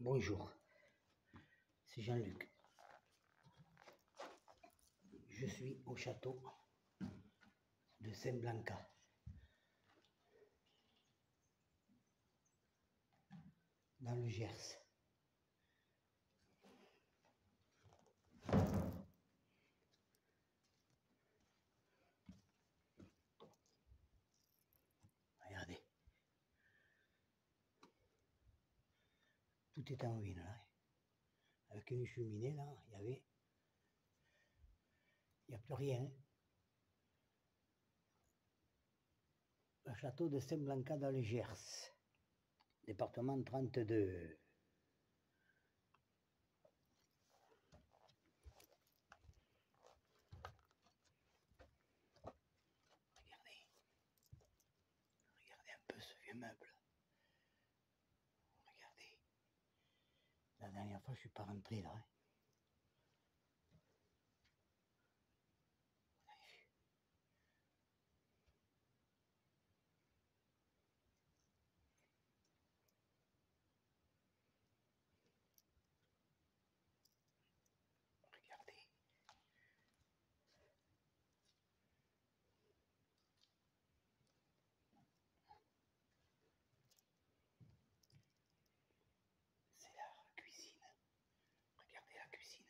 Bonjour, c'est Jean-Luc. Je suis au château de Saint-Blanca. Dans le Gers. Regardez. Tout en ruine là. Avec une cheminée là, il y avait. Il n'y a plus rien. Le château de Saint-Blanca dans le Gers. Département 32. Regardez. Regardez un peu ce vieux meuble. Regardez. La dernière je suis pas rentré là. hein. Vous avez vu Regardez. C'est la cuisine. Regardez la cuisine.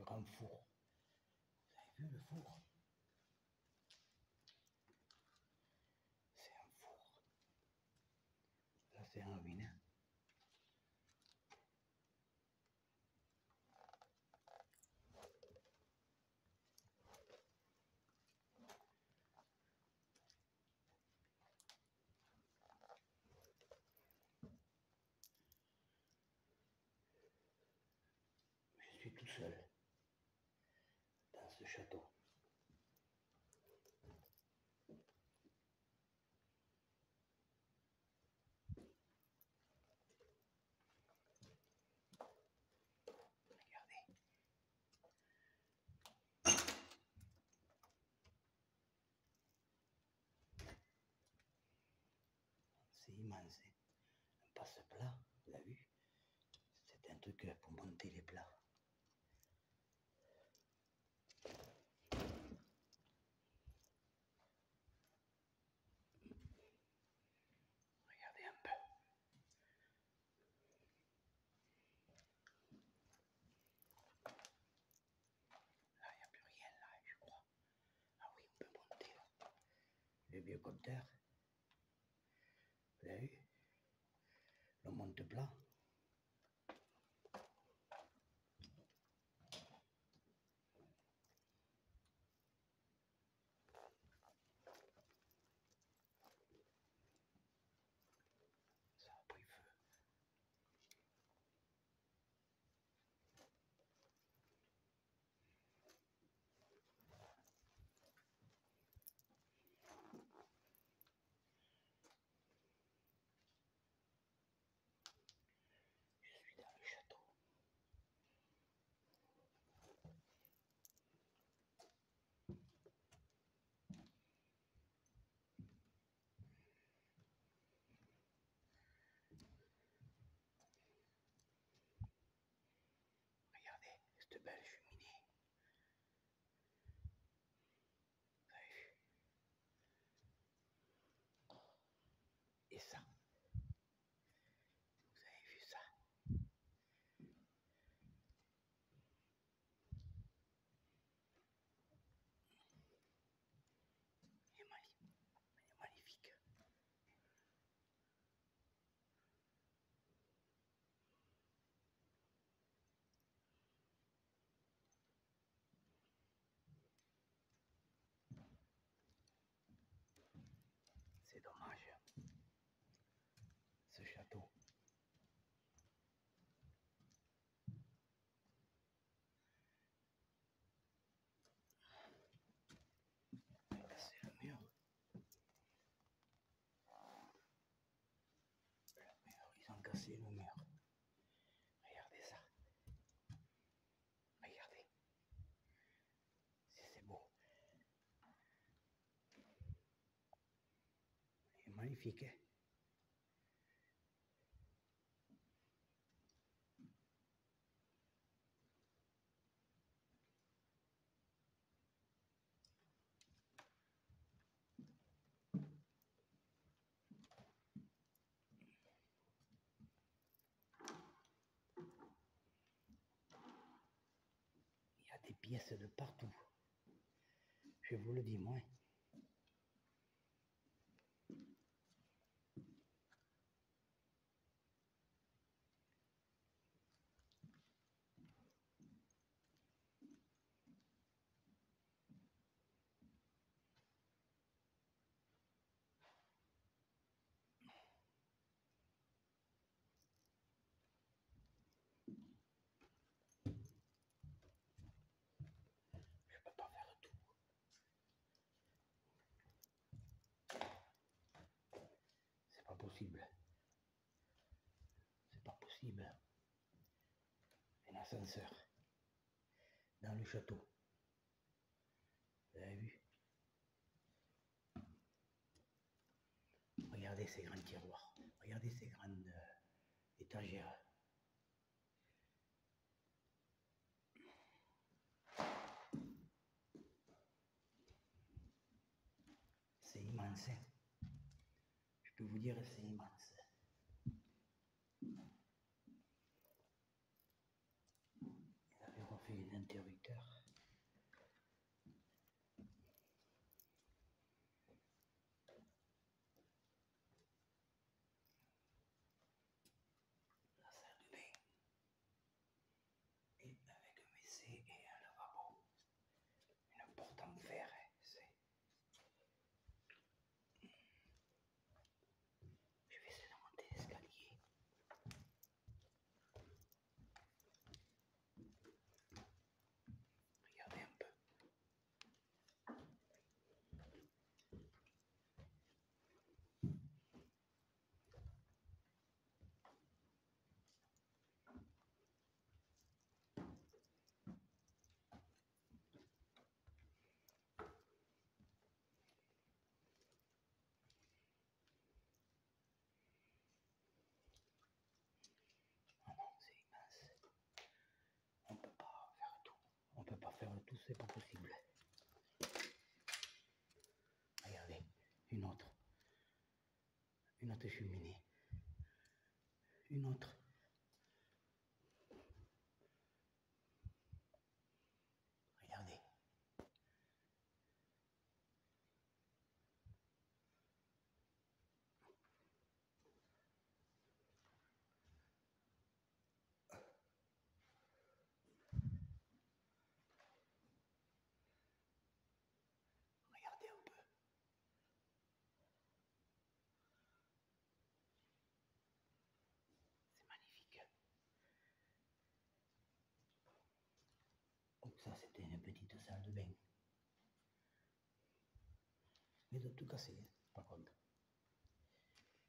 Le grand four. Vous avez vu le four? C'est un four. Là, c'est un hein. Je suis tout seul château. C'est immense. hein. Un passe-plat, vous avez vu? C'est un truc pour monter les plats. Regardez un peu. Là, il n'y a plus rien, là, je crois. Ah oui, on peut monter, là. Le vieux compteur. Vous avez vu? Le monte-plat. Ça ça Il y a des pièces de partout. Je vous le dis, moi. Un ascenseur. Dans le château. Vous avez vu? Regardez ces grands tiroirs. Regardez ces grandes euh, étagères. C'est immense. hein. Je peux vous dire, c'est immense. Il avait refait un interrupteur. La salle de bain. Et avec un WC et un lavabo. Une porte en fer, hein, c'est. Je vais essayer de monter l'escalier. Regardez un peu. Ah non, c'est immense. On peut pas faire tout. On peut pas faire tout, c'est pas possible. Regardez, une autre. Une autre cheminée. Une autre. Ça, c'était une petite salle de bain. Mais de tout casser, hein, par contre.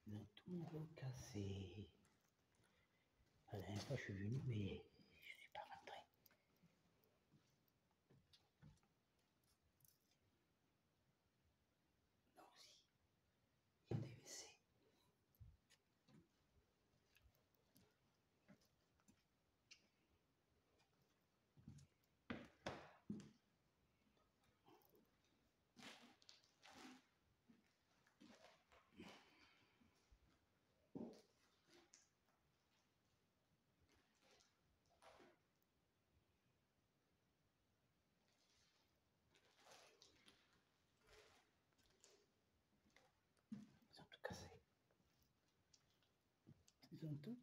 De tout recasser. La dernière fois, je suis venu, mais je suis pas rentré. Là aussi, il y a des WC. Ils ont tout cassé. Ils ont tout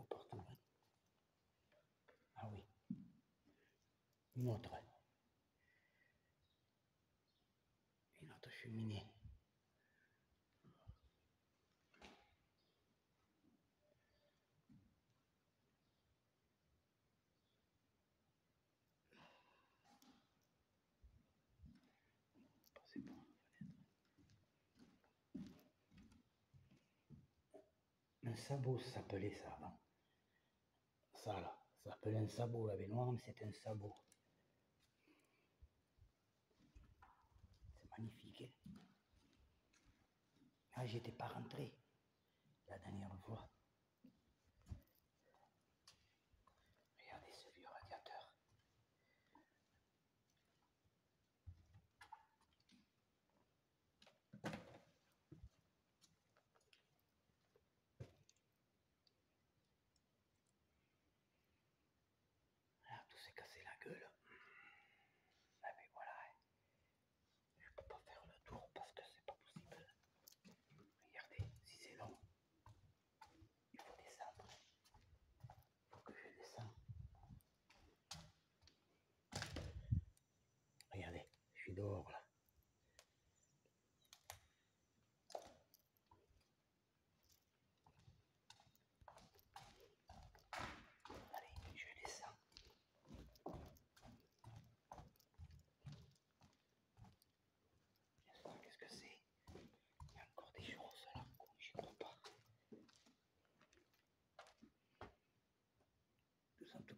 beau partout. Hein. Ah oui. Une autre. Une autre cheminée. Un sabot s'appelait ça avant. Ça là, ça s'appelle un sabot la baignoire, mais c'est un sabot. C'est magnifique. Hein. Ah, j'étais pas rentré la dernière fois.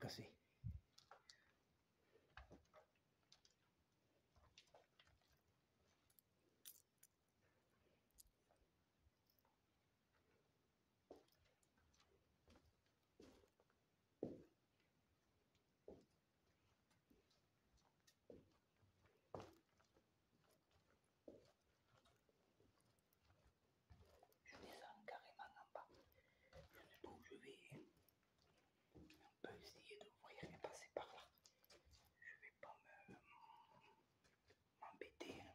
kasi. essayer de voyager passer par là. Je vais pas m'embêter. Hein.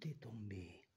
tout est tombé.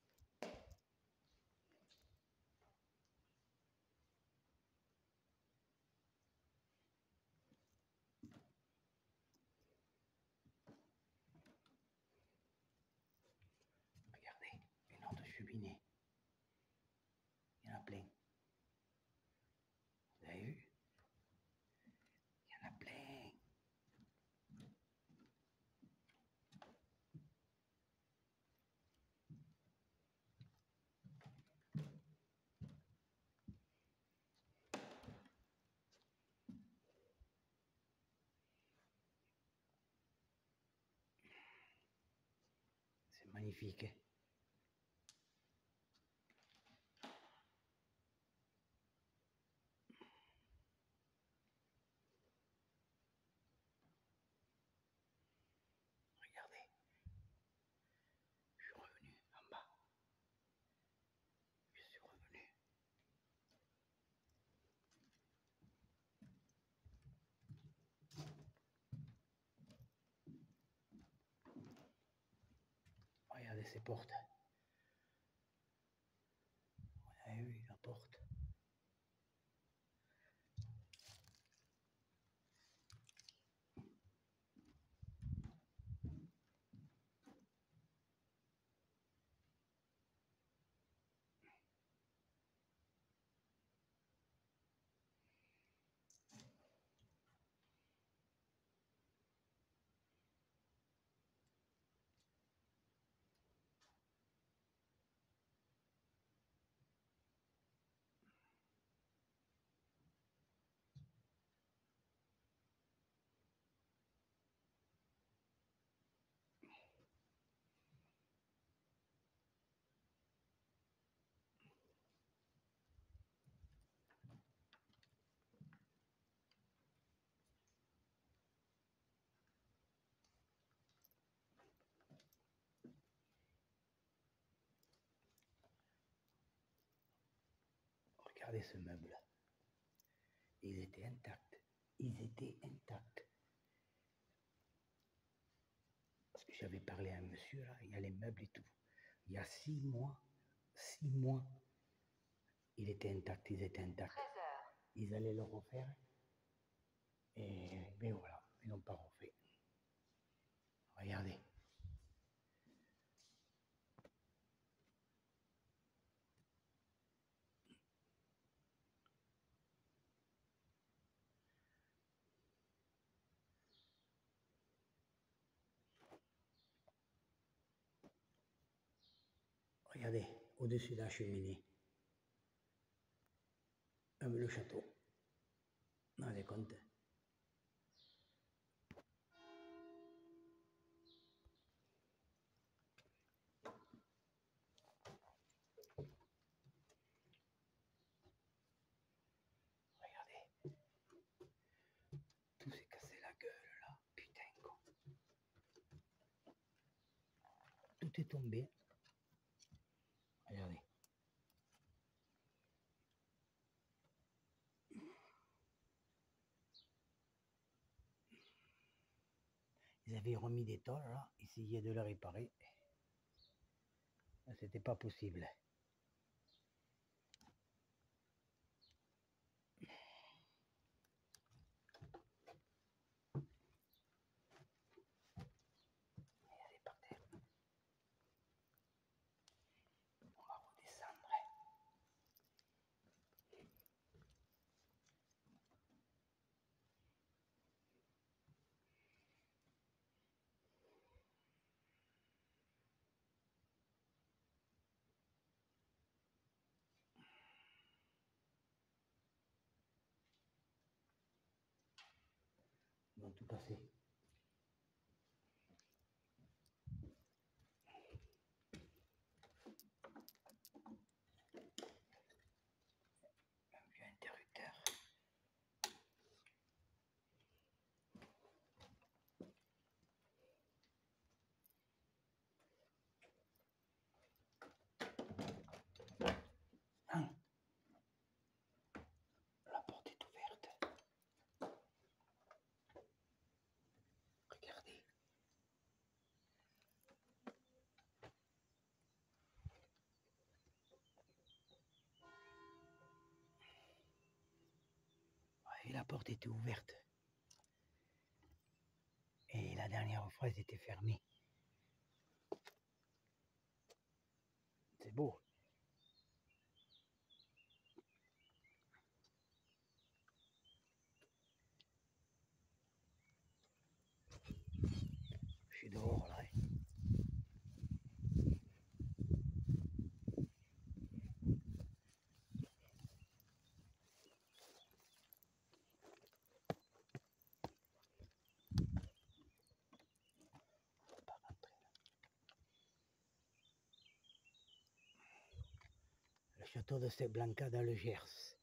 Benfica. ses portes. Regardez ce meuble. Ils étaient intacts. Ils étaient intacts. Parce que j'avais parlé à un monsieur là, il y a les meubles et tout. Il y a six mois, six mois, il était intact, ils étaient intacts. Ils allaient le refaire. Et ben voilà, ils n'ont pas refait. Regardez. Regardez, au-dessus de la cheminée. Le château. Vous rendez compte Regardez. Tout s'est cassé la gueule là. Putain con. Tout est tombé. Regardez. Ils avaient remis des tôles là, essayaient de le réparer. C'était pas possible. Tout cassé. La porte était ouverte. Et la dernière fois, elle était fermée. C'est beau. Je suis dehors là. hein. On peut pas rentrer, là. Le château de Seblanca dans le Gers.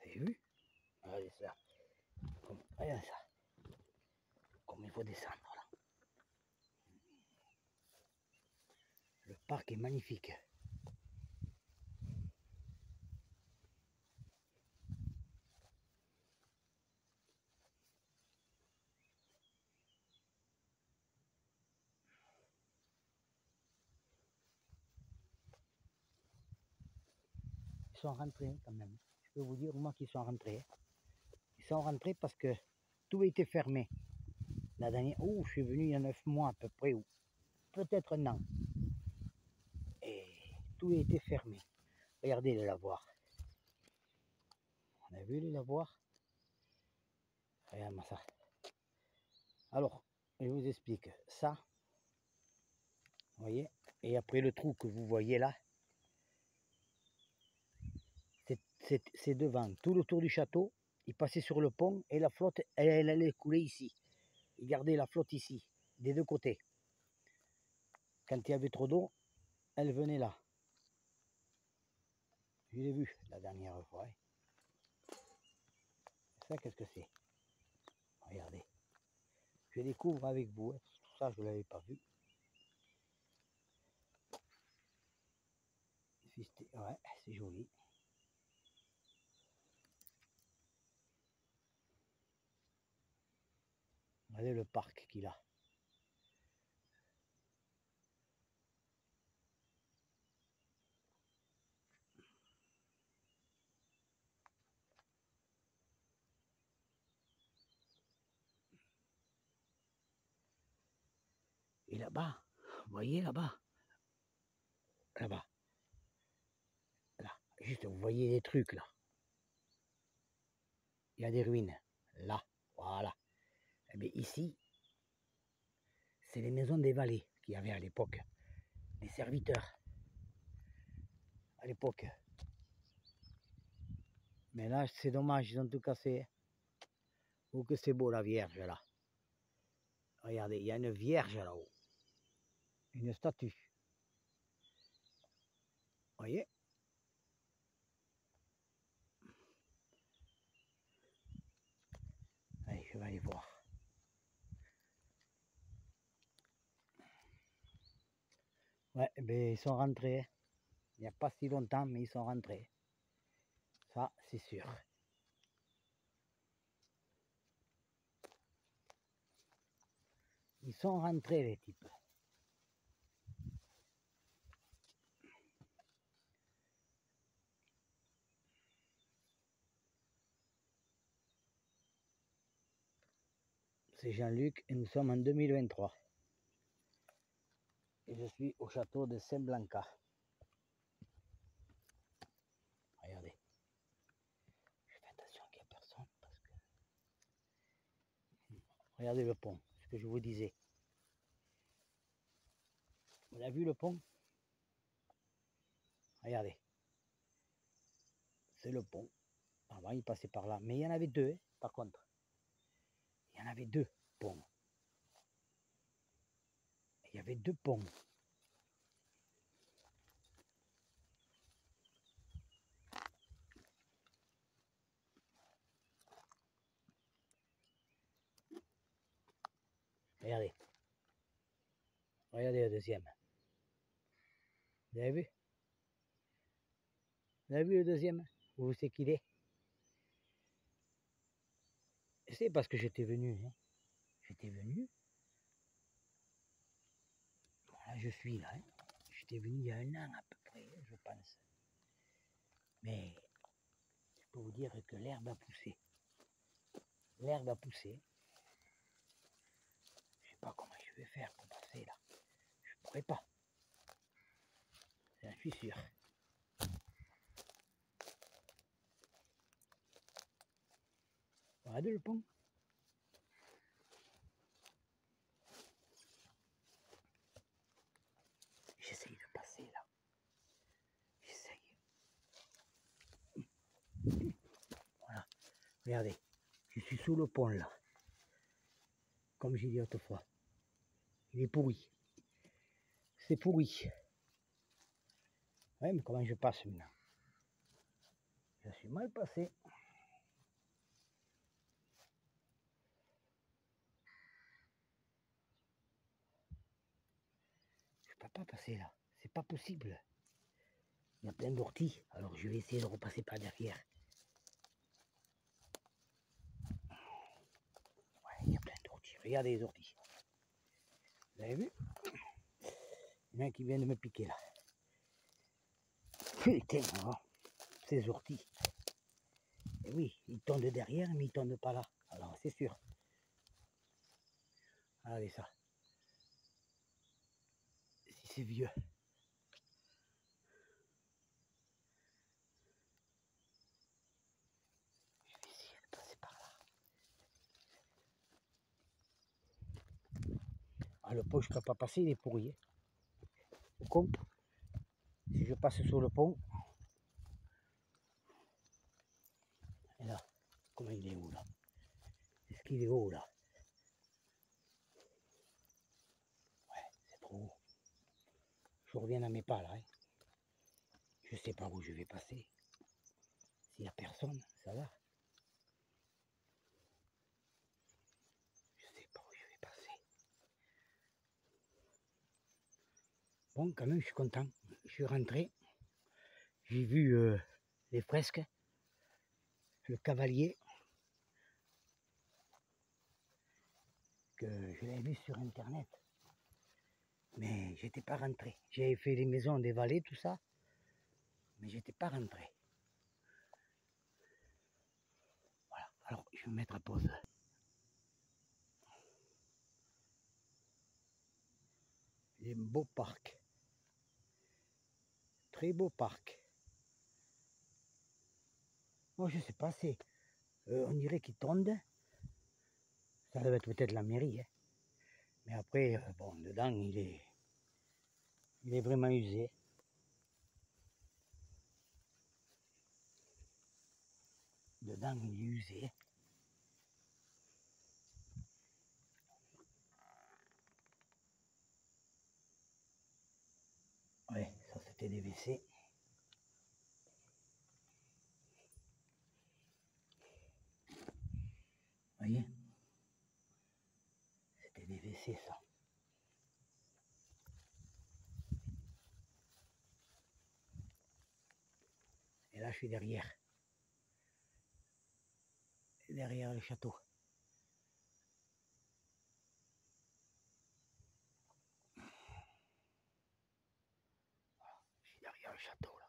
Avez vu? Regardez ça. Regardez ça. Comme il faut descendre là. Le parc est magnifique. Sont rentrés quand même. Je peux vous dire moi qu'ils sont rentrés. Ils sont rentrés parce que tout était fermé. La dernière, oh, je suis venu il y a neuf mois à peu près, ou peut-être un an. Et tout était fermé. Regardez le lavoir. On a vu le lavoir Regarde-moi ça. Alors, je vous explique. Ça, vous voyez Et après le trou que vous voyez là, c'est- devant. Tout le tour du château, il passait sur le pont et la flotte, elle, elle allait couler ici. Il gardait la flotte ici, des deux côtés. Quand il y avait trop d'eau, elle venait là. Je l'ai vu la dernière fois. hein. Ça, qu'est-ce que c'est? Regardez. je découvre avec vous. hein. Ça, je ne l'avais pas vu. Ouais, c'est joli. Regardez le parc qu'il a. Et là-bas, vous voyez là-bas, là-bas, là, juste vous voyez des trucs là. Il y a des ruines, là, voilà. Bien ici, c'est les maisons des valets qu'il y avait à l'époque, des serviteurs, à l'époque. Mais là, c'est dommage, ils ont tout cassé. Oh que c'est beau la Vierge là. Regardez, il y a une Vierge là-haut. Une statue. Voyez? Allez, je vais aller voir. Ouais, ben ils sont rentrés. Il n'y a pas si longtemps, mais ils sont rentrés. Ça, c'est sûr. Ils sont rentrés, les types. C'est Jean-Luc et nous sommes en 2023. Et je suis au château de Saint-Blanca. Regardez. Je fais attention qu'il n'y ait personne parce que. Regardez le pont, ce que je vous disais. Vous avez vu le pont? Regardez. C'est le pont. Avant, il passait par là. Mais il y en avait deux, hein, par contre. Il y en avait deux ponts. Il y avait deux ponts. Regardez. Regardez le deuxième. Vous avez vu? Vous avez vu le deuxième? Où c'est qu'il est? C'est parce que j'étais venu. hein. J'étais venu. Voilà, je suis là. hein. J'étais venu il y a un an à peu près, je pense. Mais je peux vous dire que l'herbe a poussé. L'herbe a poussé. Je sais pas comment je vais faire pour passer là. Je pourrais pas. J'en suis sûr. Regardez le pont. J'essaye de passer là. J'essaye. Voilà. Regardez. Je suis sous le pont là. Comme j'ai dit autrefois. Il est pourri. C'est pourri. Ouais, mais comment je passe maintenant? Je suis mal passé. Je peux pas passer là. C'est pas possible. Il y a plein d'orties. Alors je vais essayer de repasser par derrière. Ouais, il y a plein d'orties. Regardez les orties. Vous avez vu? Il y en a qui vient de me piquer là. Putain, oh, ces orties. Et oui, ils tombent derrière, mais ils tombent pas là. Alors c'est sûr. Regardez ça. Si c'est vieux. Je vais essayer de passer par là. Ah, le pont, je ne peux pas passer, il est pourri. hein. Si je passe sur le pont, et là, comment il est haut là? Est-ce qu'il est haut là? Ouais, c'est trop haut. Je reviens à mes pas là. hein. Je sais pas où je vais passer. S'il n'y a personne, ça va. Je sais pas où je vais passer. Bon, quand même, je suis content. Je suis rentré. J'ai vu euh, les fresques, le cavalier, que je l'avais vu sur internet. Mais j'étais pas rentré. J'avais fait les maisons des vallées, tout ça, mais j'étais pas rentré. Voilà, alors je vais me mettre à pause. Il y a un beau parc. Très beau parc. Moi, je sais pas, c'est. euh, on dirait qu'il tombe. Ça doit être peut-être la mairie. hein. Mais après, euh, bon, dedans, il est. Il est vraiment usé. Dedans, il est usé. C'était des WC. voyez? C'était des WC ça. Et là je suis derrière. Derrière le château. Je suis derrière le château là.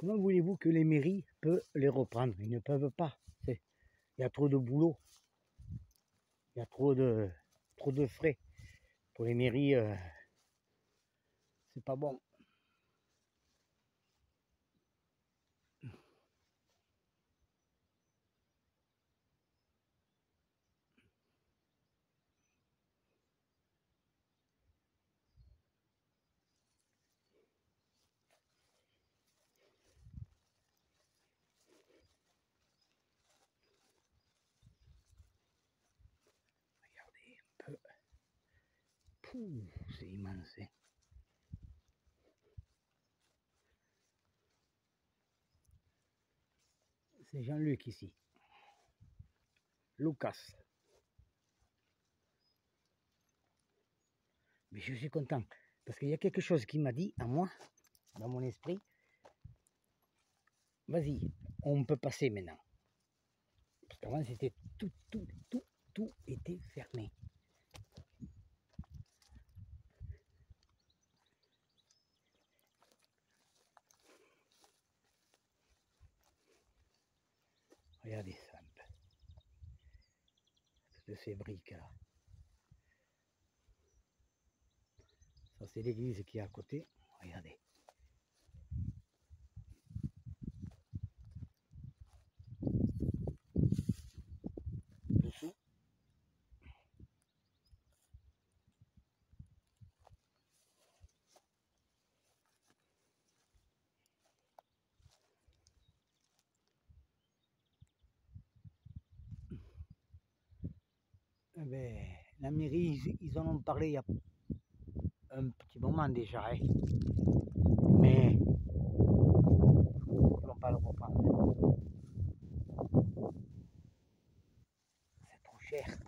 Comment voulez-vous que les mairies peuvent les reprendre? Ils ne peuvent pas. Il y a trop de boulot. Il y a trop de, trop de frais. Pour les mairies, euh, c'est pas bon. C'est immense. hein. C'est Jean-Luc ici. Lucas. Mais je suis content. Parce qu'il y a quelque chose qui m'a dit à moi, dans mon esprit. Vas-y, on peut passer maintenant. Parce qu'avant c'était tout, tout, tout, tout était fermé. Un peu. Toutes ces briques là. Ça c'est l'église qui est à côté. Regardez. La mairie, ils, en ont parlé il y a un petit moment déjà. hein. Mais ils vont pas le reprendre. C'est trop cher.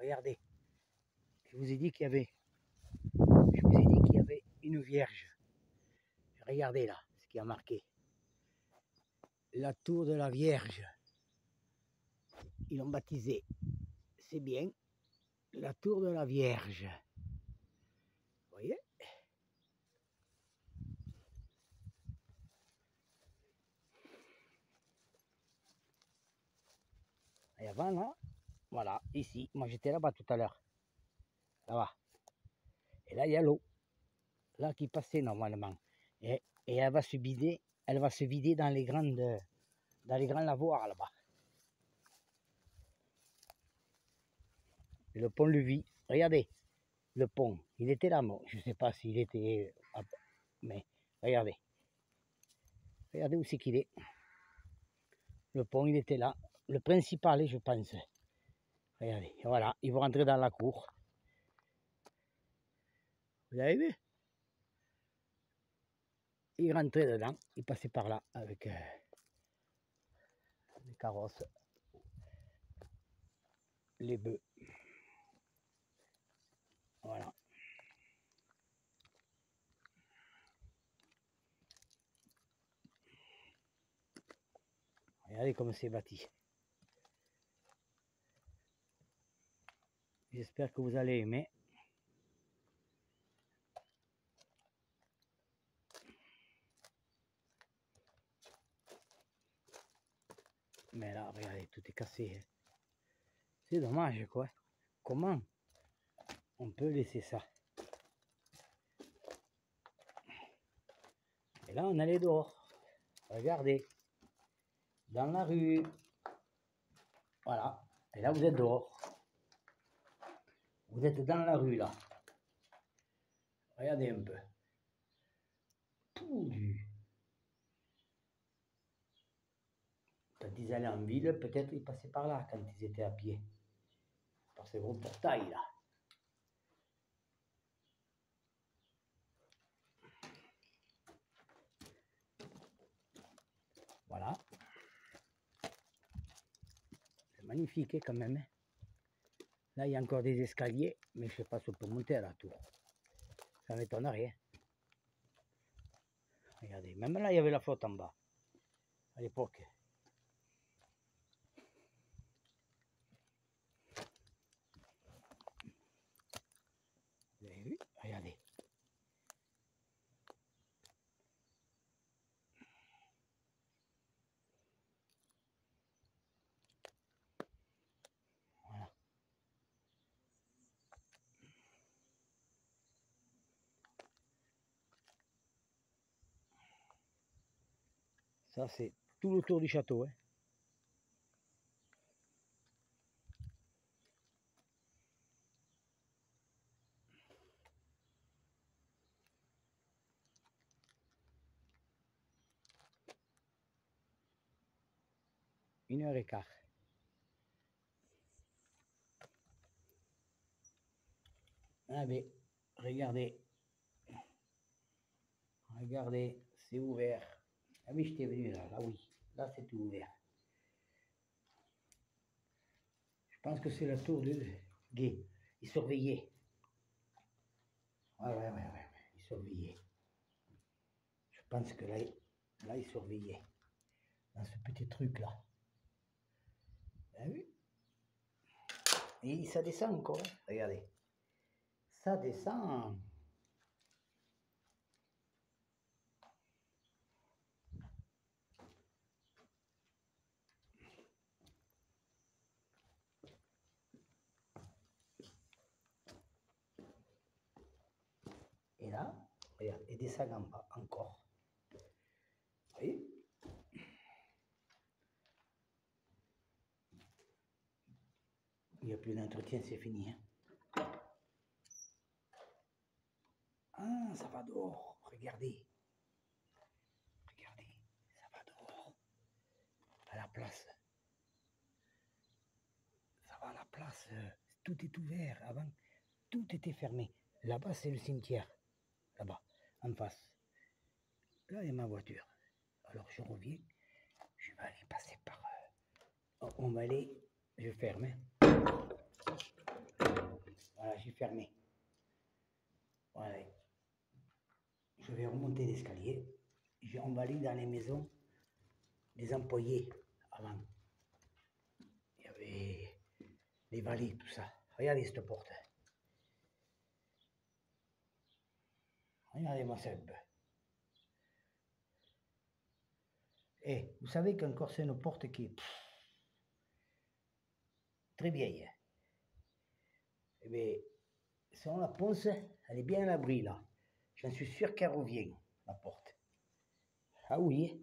Regardez. Je vous ai dit qu'il y avait. Je vous ai dit qu'il y avait une vierge. Regardez là ce qui a marqué. La tour de la Vierge. Ils l'ont baptisé. C'est bien. La tour de la Vierge. Vous voyez? Et avant là, voilà, ici, moi j'étais là-bas tout à l'heure. Là-bas. Et là, il y a l'eau. Là qui passait normalement. Et, elle va se vider, elle va se vider dans les grandes dans les grands lavoirs là-bas. Le pont-levis, regardez, le pont, il était là, je ne sais pas s'il était, à- mais regardez, regardez où c'est qu'il est. Le pont, il était là, le principal, je pense. Regardez, voilà, il va rentrer dans la cour. Vous avez vu? Il rentrait dedans, il passait par là avec euh, les carrosses, les bœufs. Voilà. Regardez comme c'est bâti. J'espère que vous allez aimer. Mais là, regardez, tout est cassé. C'est dommage, quoi. Comment on peut laisser ça Et là, on allait dehors. Regardez. Dans la rue. Voilà. Et là, vous êtes dehors. Vous êtes dans la rue, là. Regardez un peu. Pourdu. Quand ils allaient en ville, peut-être ils passaient par là quand ils étaient à pied. Par ces gros portails, là. Voilà. C'est magnifique hein, quand même. hein. Là, il y a encore des escaliers, mais je ne sais pas si on peut monter à la tour. Ça m'étonnerait. hein. Regardez, même là, il y avait la flotte en bas. À l'époque. Vous avez vu Regardez. Voilà. Ça, c'est tout le tour du château. hein. Une heure et quart. Ah mais, regardez. Regardez, c'est ouvert. Ah oui, j'étais venu là, là oui. Là, c'est ouvert. Je pense que c'est la tour de Gué. Il surveillait. Ouais, ouais, ouais, ouais. Il surveillait. Je pense que là, là, il surveillait. Dans ce petit truc-là. Ah oui. Et ça descend encore. hein. Regardez. Ça descend. Et là, bas encore. Voyez Il n'y a plus d'entretien, c'est fini. hein. Ah, ça va dehors. Regardez. Regardez, ça va dehors. À la place. Ça va à la place. euh, Tout est ouvert. Avant, tout était fermé. Là-bas, c'est le cimetière. Là-bas, face. Là, il y a ma voiture. Alors, je reviens. Je vais aller passer par... euh, On va aller... Je ferme. Voilà, j'ai fermé. Je vais remonter l'escalier. J'ai emballé dans les maisons des employés avant. Il y avait les valets, tout ça. Regardez cette porte. Regardez-moi ça un peu. Et vous savez qu'encore c'est une porte qui est très vieille. Eh bien, selon la ponce, elle est bien à l'abri là. J'en suis sûr qu'elle revient, la porte. Ah oui,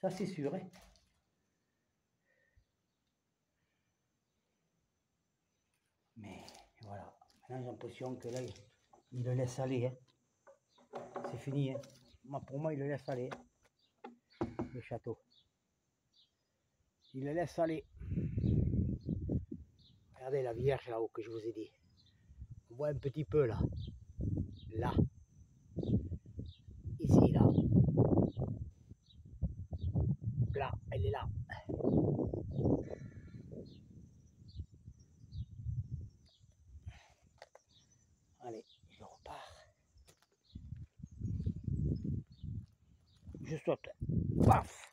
ça c'est sûr. hein. Mais voilà, maintenant j'ai l'impression que là, il le laisse aller. hein. C'est fini. hein. Pour moi, il le laisse aller. hein, Le château. Il le laisse aller. Regardez la Vierge là-haut que je vous ai dit. On voit un petit peu là. Là. Ici, là. Là, elle est là. Je saute. Paf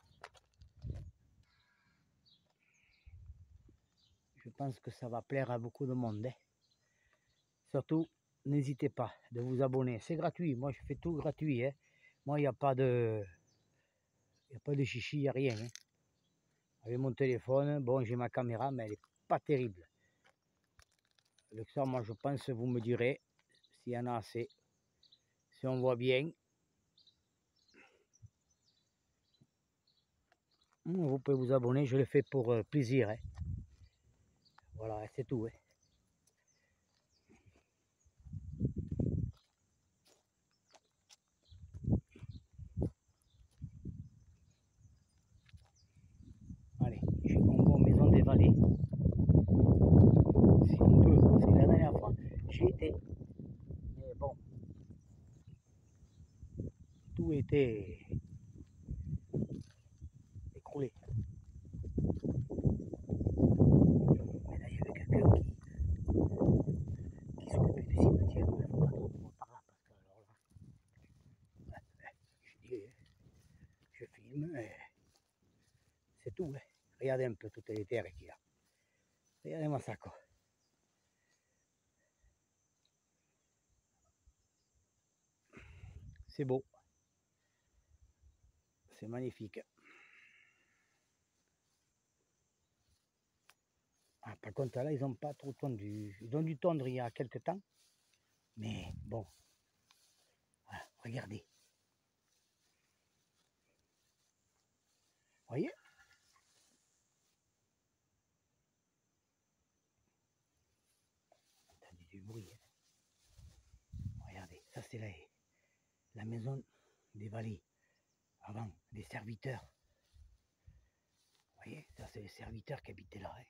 Je pense que ça va plaire à beaucoup de monde. hein. Surtout, n'hésitez pas de vous abonner. C'est gratuit. Moi, je fais tout gratuit. hein. Moi, il n'y a pas de... Il n'y a pas de chichi, il n'y a rien. hein. Avec mon téléphone, bon, j'ai ma caméra, mais elle n'est pas terrible. Avec ça, moi, je pense, vous me direz s'il y en a assez. Si on voit bien. Vous pouvez vous abonner, je le fais pour euh, plaisir. hein. Voilà, c'est tout. hein. Allez, je on va aux maisons des vallées. Si on peut, c'est la dernière fois. J'y étais. Mais bon. Tout était écroulé. Mais là, il y avait quelqu'un qui, qui s'occupait du cimetière. Mais faut pas trop voir par là, parce que alors là, je dis, je filme, et Regardez un peu toutes les terres qu'il y a. Regardez-moi ça. C'est beau. C'est magnifique. Ah, par contre, là, ils n'ont pas trop tondu. Ils ont dû tondre il y a quelque temps. Mais bon. Voilà, regardez. Voyez Entendu du bruit. hein. La maison des valets. Avant, des serviteurs. voyez, ça c'est les serviteurs qui habitaient là. hein.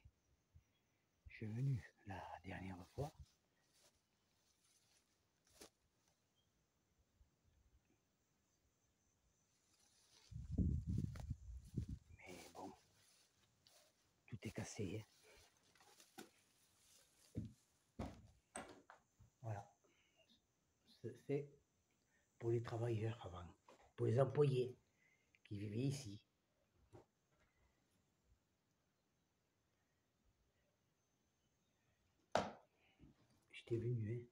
Je suis venu la dernière fois. Mais bon, tout est cassé. hein. Voilà. C'est- C'est pour les travailleurs avant, pour les employés qui vivaient ici. J'étais venu,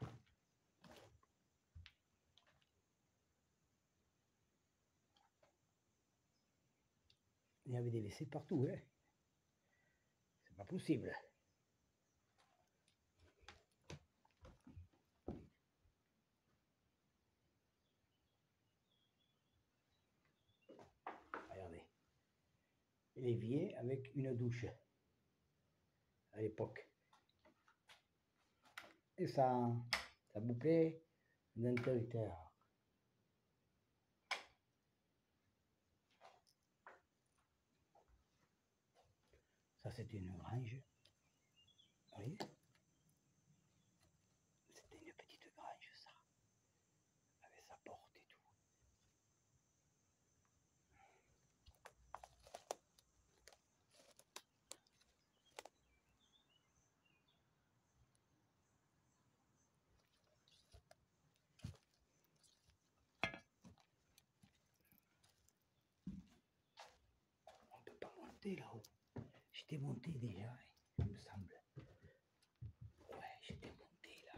hein. Il y avait des WC partout, hein. C'est pas possible. Regardez. L'évier avec une douche à l'époque. Et ça, ça bouclait l'interrupteur. Ça, c'était une grange. Vous voyez C'était une petite grange, ça. Avec sa porte et tout. On peut pas monter là-haut. J'étais monté déjà, hein, il me semble. Ouais, j'étais monté là.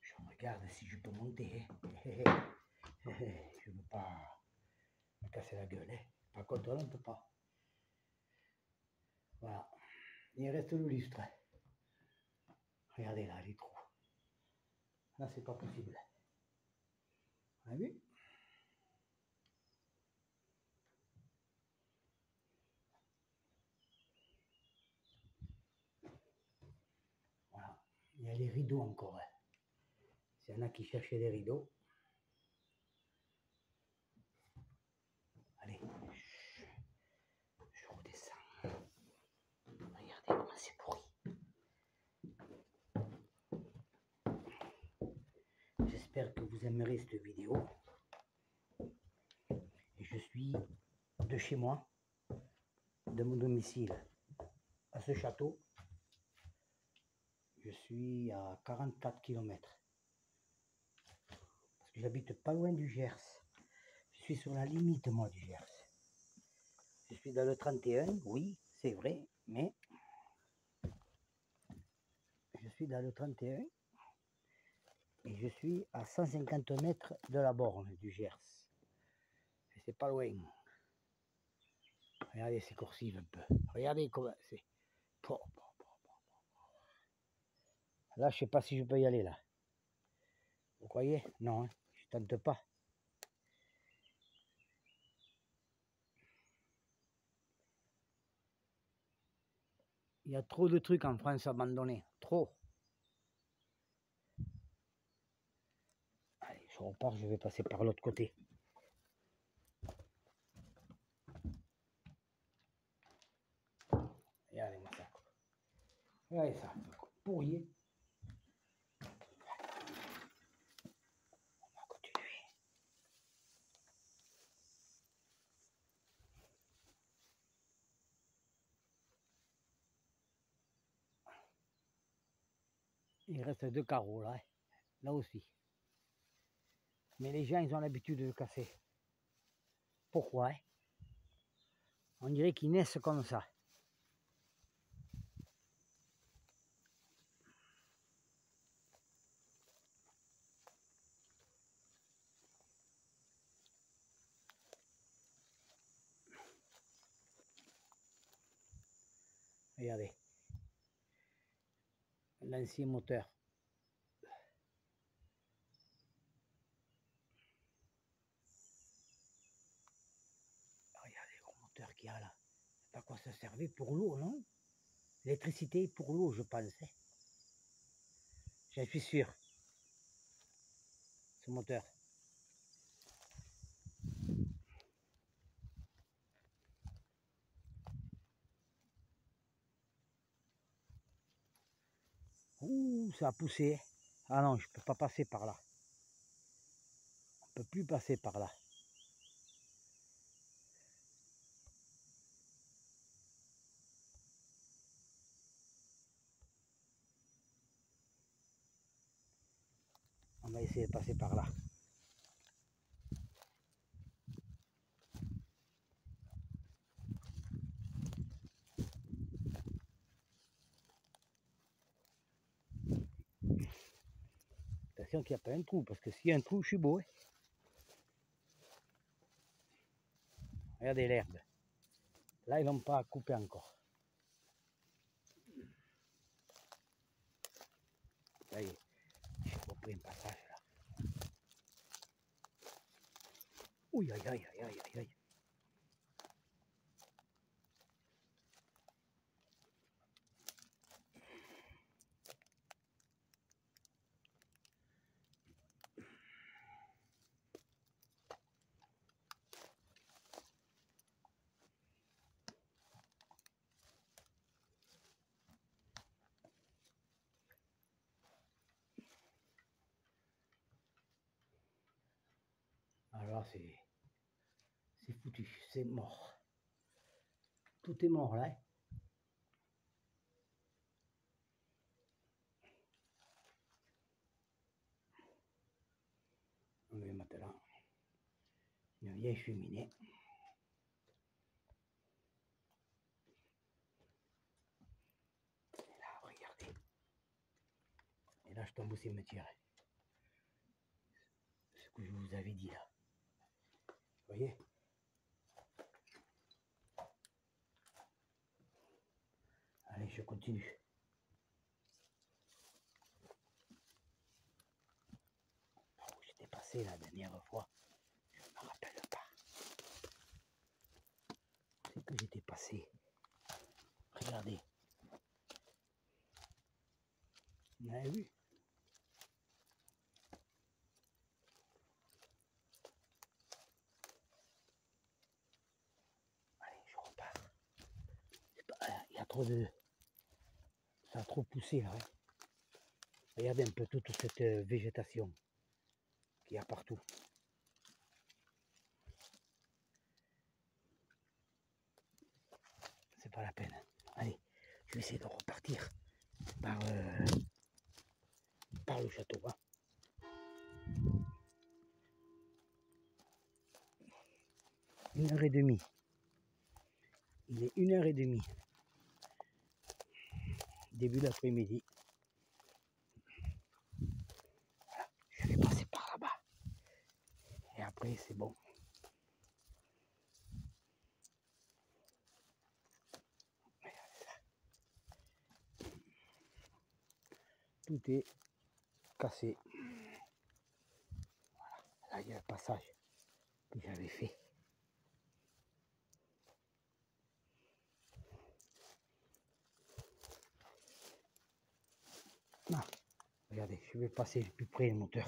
Je regarde si je peux monter. hein. Je ne veux pas me casser la gueule. hein. Par contre, on ne peut pas. Voilà. Il reste le lustre. Regardez là, les trous. Là, c'est pas possible. Vous avez vu? Voilà. Il y a les rideaux encore. hein. S'il y en a qui cherchaient des rideaux. Allez. Je redescends. Regardez comment c'est pourri. J'espère que vous aimerez cette vidéo. je suis de chez moi, de mon domicile, à ce château. Je suis à 44 km. J'habite pas loin du Gers. Je suis sur la limite, moi, du Gers. Je suis dans le 31, oui, c'est vrai, mais je suis dans le 31 et je suis à 150 mètres de la borne du Gers. C'est pas loin. Regardez, c'est coursive un peu. Regardez comment c'est. Là, je sais pas si je peux y aller là. Vous croyez? Non, hein, tente pas. Il y a trop de trucs en France abandonnés. Trop. Allez, je repars, je vais passer par l'autre côté. Regardez-moi ça. Regardez ça. Pourrier. Il reste deux carreaux là, hein. là aussi. Mais les gens, ils ont l'habitude de le casser. Pourquoi hein? On dirait qu'ils naissent comme ça. Regardez. L'ancien moteur. Regardez le moteur qu'il y a là. C'est quoi ça servait Pour l'eau, non? L'électricité pour l'eau, je pense. hein. J'en suis sûr. Ce moteur. Ouh, ça a poussé. Ah non, je peux pas passer par là. On peut plus passer par là. On va essayer de passer par là. Qu'il n'y a pas un trou, parce que s'il y a un trou, je suis beau. hein. Regardez l'herbe. Là, ils n'ont pas coupé encore. Ça y est, j'ai repris un passage là. Ouh, aïe, aïe, Alors c'est c'est foutu, c'est mort. Tout est mort là. hein. On met maintenant une vieille cheminée. Et là, regardez. Et là, je tombe au cimetière. Ce que je vous avais dit là. Voyez Allez, je continue. Où j'étais passé la dernière fois, je ne me rappelle pas. C'est que j'étais passé? Regardez. Vous avez vu? trop de. Ça a trop poussé là. Hein. Regardez un peu toute cette euh, végétation qu'il y a partout. C'est pas la peine. Hein. Allez, je vais essayer de repartir par, euh, par le château. Hein. Une heure et demie. Il est une heure et demie. Début d'après-midi. Voilà, je vais passer par là-bas. Et après, c'est bon. Tout est cassé. Voilà, là, il y a le passage que j'avais fait. Ah, regardez, je vais passer plus près le moteur.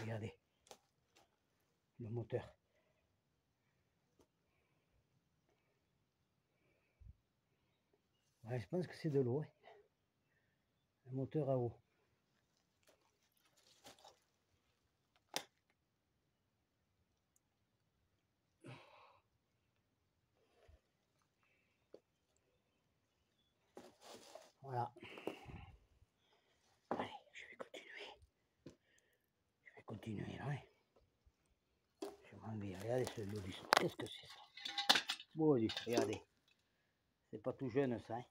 Regardez. Le moteur. Je pense que c'est de l'eau. Un moteur à eau. Voilà. Allez, je vais continuer. Je vais continuer là. hein. Je m'en vais. Regardez ce lobus. Qu'est-ce que c'est ça Bon, regardez. C'est pas tout jeune ça. hein.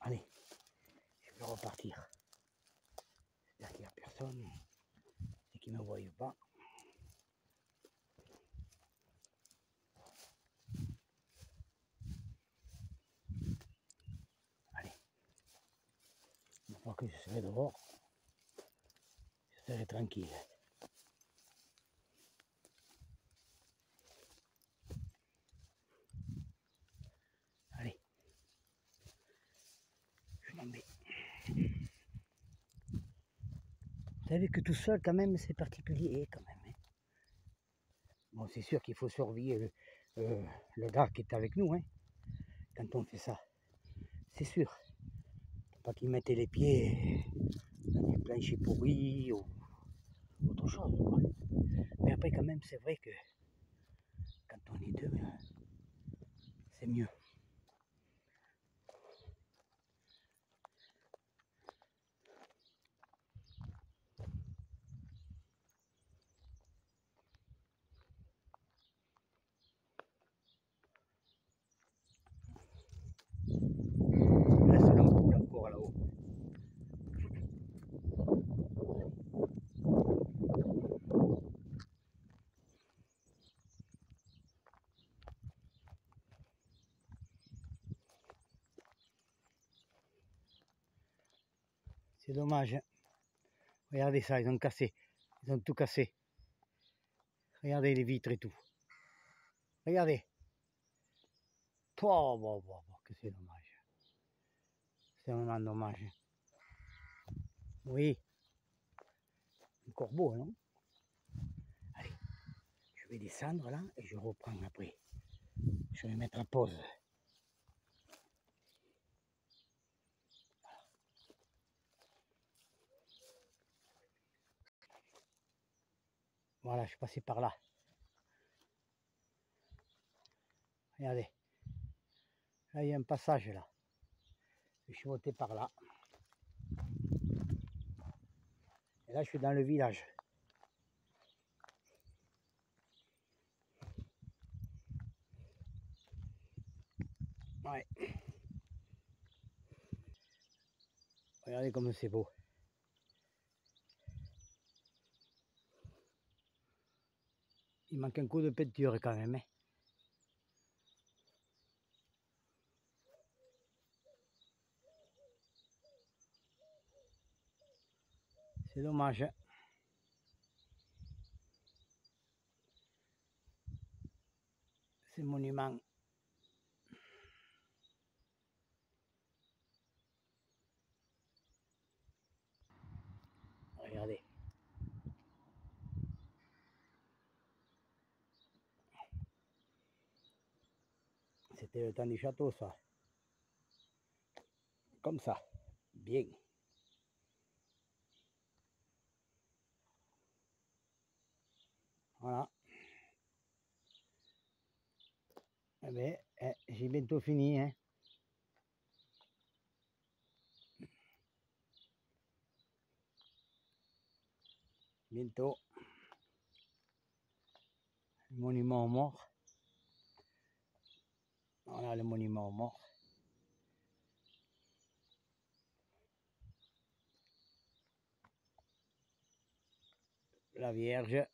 Allez, je vais repartir. J'espère qu'il n'y a personne et qu'il ne me voie pas. Allez. Une fois que je serai dehors, je serai tranquille. Allez. Je m'en vais. Vous savez que tout seul, quand même, c'est particulier, quand même. hein. Bon, c'est sûr qu'il faut surveiller le, euh, gars qui est avec nous, hein, quand on fait ça. C'est sûr. Pas qu'il mette les pieds dans des planchers pourris ou autre chose. Mais après, quand même, c'est vrai que quand on est deux, c'est mieux. Il reste l'ampoule encore là-haut. C'est dommage. Regardez ça, ils ont cassé. Ils ont tout cassé. Regardez les vitres et tout. Regardez. Pouah, pouah, que c'est dommage. C'est vraiment dommage. Oui. Un corbeau, non? Allez, je vais descendre là et je reprends après. Je vais mettre à pause. Voilà, je suis passé par là. Regardez. Là, il y a un passage là. Je suis monté par là. Et là, je suis dans le village. Ouais. Regardez comme c'est beau. Il manque un coup de peinture quand même. hein. C'est dommage. hein. Ces monuments. Regardez. Du château, ça. Comme ça. Bien. Voilà. Eh ben, eh, j'ai bientôt fini, hein. Bientôt. Monument aux morts. Voilà le monument aux morts. La Vierge.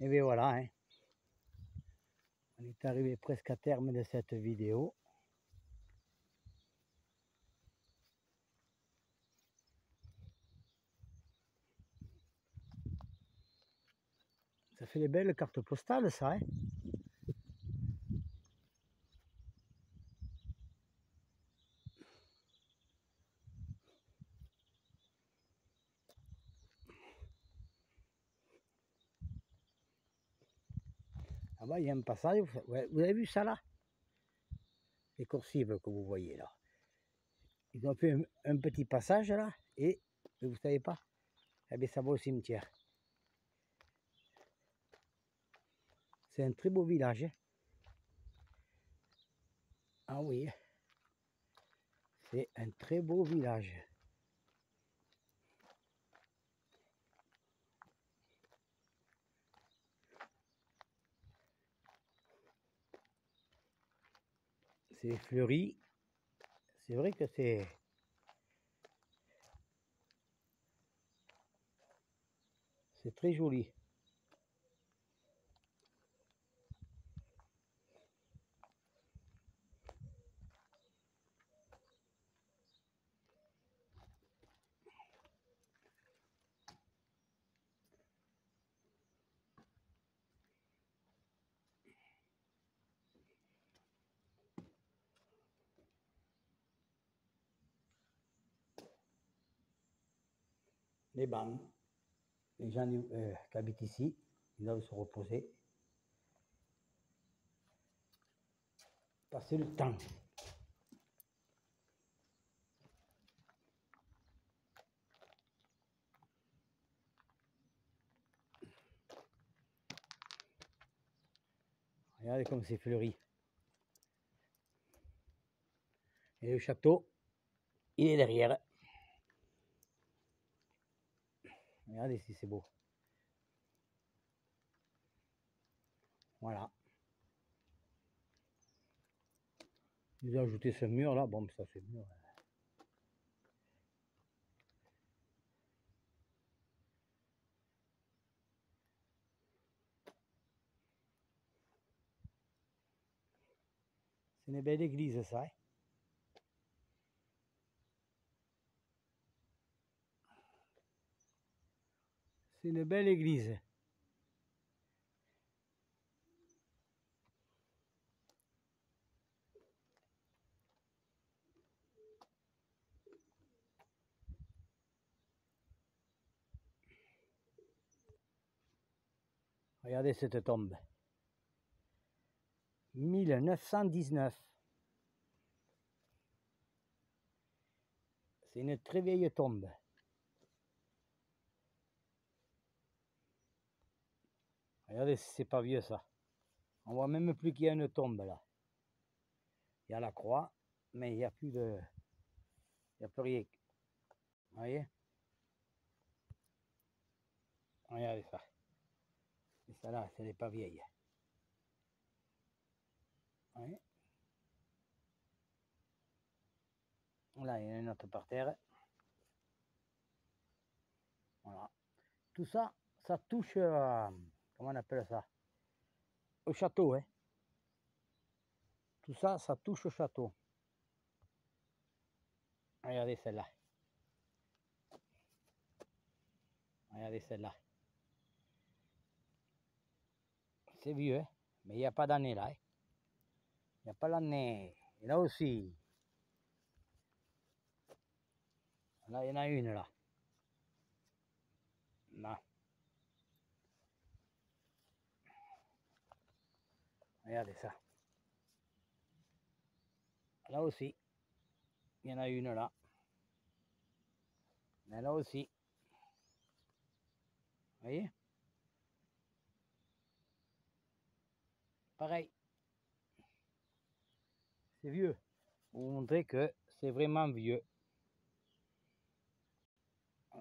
Et bien voilà, hein. on est arrivé presque à terme de cette vidéo. Ça fait des belles cartes postales, ça. Hein Ah bah, il y a un passage, vous avez vu ça là? Les coursives que vous voyez là. Ils ont fait un, un petit passage là, et vous savez pas? Eh bien, ça va au cimetière. C'est un très beau village. hein. Ah oui, c'est un très beau village. C'est fleuri. C'est vrai que c'est... C'est très joli. Les bancs. Les gens euh, qui habitent ici, ils doivent se reposer. Passer le temps. Regardez comme c'est fleuri. Et le château, il est derrière. Regardez si c'est beau. Voilà. Ont ajouté ce mur là. Bon, mais ça c'est mur. C'est une belle église ça. hein. C'est une belle église. Regardez cette tombe. 1919. C'est une très vieille tombe. Regardez c'est pas vieux ça. On voit même plus qu'il y a une tombe là. Il y a la croix, mais il n'y a plus de. Il n'y a plus rien. Vous voyez? Regardez ça. Et ça là, elle n'est pas vieille. Vous voyez? Là, il y en a une autre par terre. Voilà. Tout ça, ça touche à, comment on appelle ça? Au château, hein. Tout ça, ça touche au château. Regardez celle-là. Regardez celle-là. C'est vieux, hein, mais il n'y a pas d'année là. hein. Il n'y a pas l'année. Et là aussi. Là, il y en a une là. Là. Regardez ça. Là aussi. Il y en a une là. Mais là aussi. voyez? Pareil. C'est vieux. Vous montrer que c'est vraiment vieux.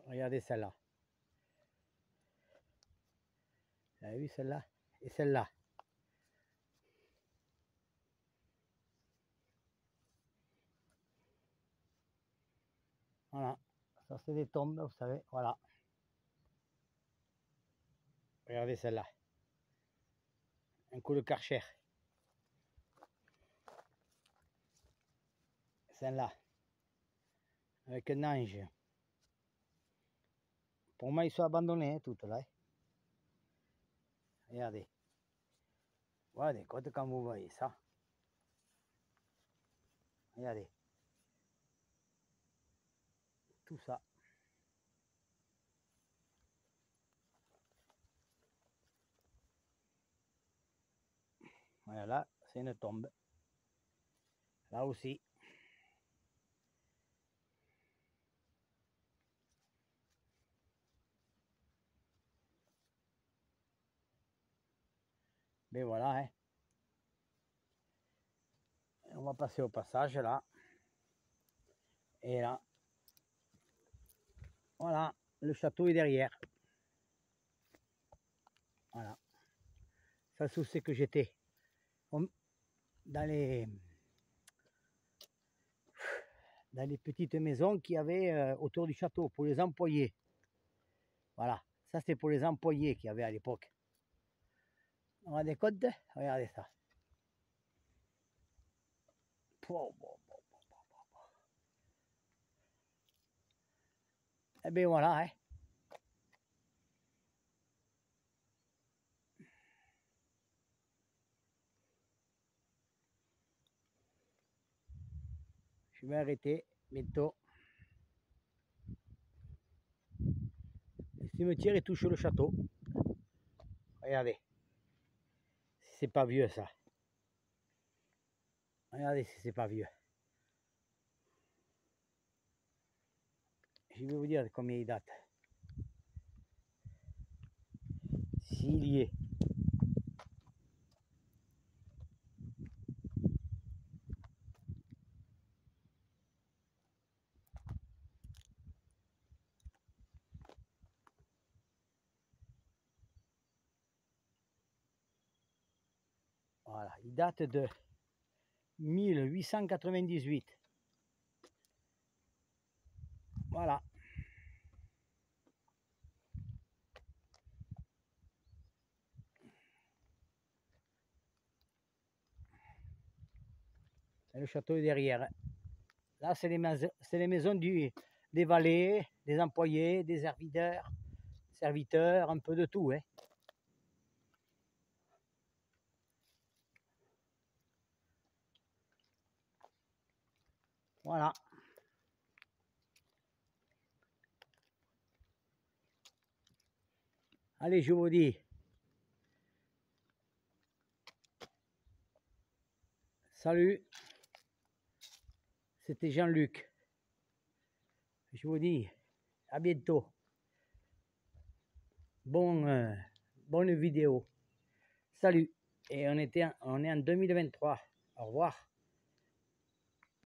Regardez celle-là. Vous avez vu celle-là? Et celle-là. Voilà. Ça, c'est des tombes, vous savez. Voilà. Regardez celle-là. Un coup de karcher. Celle-là. Avec un ange. Pour moi, ils sont abandonnés, hein, toutes là. Regardez. Regardez, quand vous voyez ça. Regardez. Tout ça. Voilà, là, c'est une tombe. Là aussi. Mais voilà, hein. On va passer au passage là. Et là. Voilà, le château est derrière. Voilà. Ça, c'est que j'étais. Dans les dans les petites maisons qu'il y avait euh, autour du château pour les employés. Voilà, ça c'est pour les employés qu'il y avait à l'époque. On a des codes, regardez ça. Et eh bien voilà, hein. Je vais arrêter bientôt. Le cimetière est touche le château. Regardez. c'est pas vieux ça. Regardez si c'est pas vieux. Je vais vous dire combien il date. S'il y est. Voilà, il date de 1898. Voilà. le château est derrière. Là, c'est les, les, maisons du, des valets, des employés, des serviteurs, serviteurs, un peu de tout. Hein. Voilà. Allez, je vous dis. Salut. C'était Jean-Luc. Je vous dis à bientôt. Bon, euh, bonne vidéo. Salut. Et on, était, on est en 2023. Au revoir.